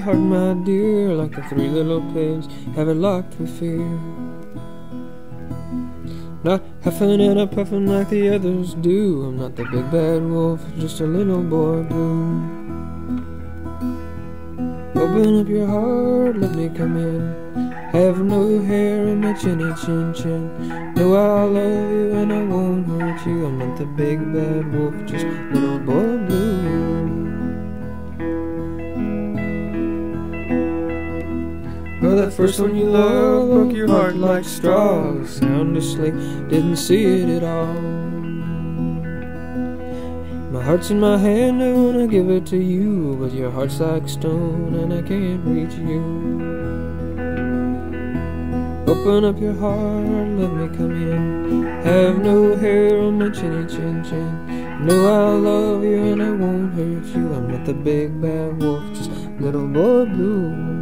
heart, my dear, like the three little pigs have it locked for fear. Not huffing and a puffing like the others do. I'm not the big bad wolf, just a little boy blue. Open up your heart, let me come in. Have no hair on my chinny chin chin. Know I'll love you and I won't hurt you. I'm not the big bad wolf, just a little boy Oh, that first one you loved broke your heart like straw. Sound asleep, didn't see it at all. My heart's in my hand, I wanna give it to you, but your heart's like stone and I can't reach you. Open up your heart, let me come in. Have no hair on my chinny chin chin. Know I love you and I won't hurt you. I'm not the big bad wolf, just little boy blue.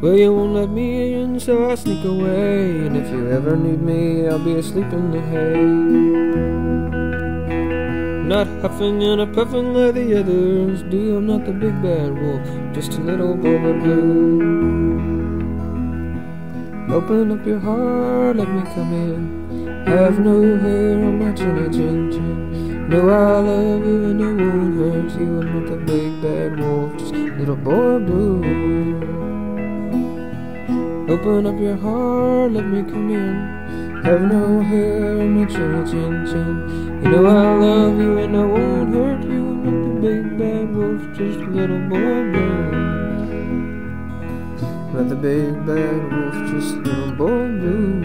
Well, you won't let me in, so I sneak away. And if you ever need me, I'll be asleep in the hay. Not huffing and a puffing like the others do. I'm not the big bad wolf, just a little boy blue. Open up your heart, let me come in. Have no hair on my chinny chin chin. Know I love you and I won't hurt you. I'm not the big bad wolf, just a little boy blue. Open up your heart, let me come in. Have no hair my chin, chin, chin. You know I love you and I won't hurt you. I'm not the big bad wolf, just a little boy blue. Not the big bad wolf, just a little boy blue.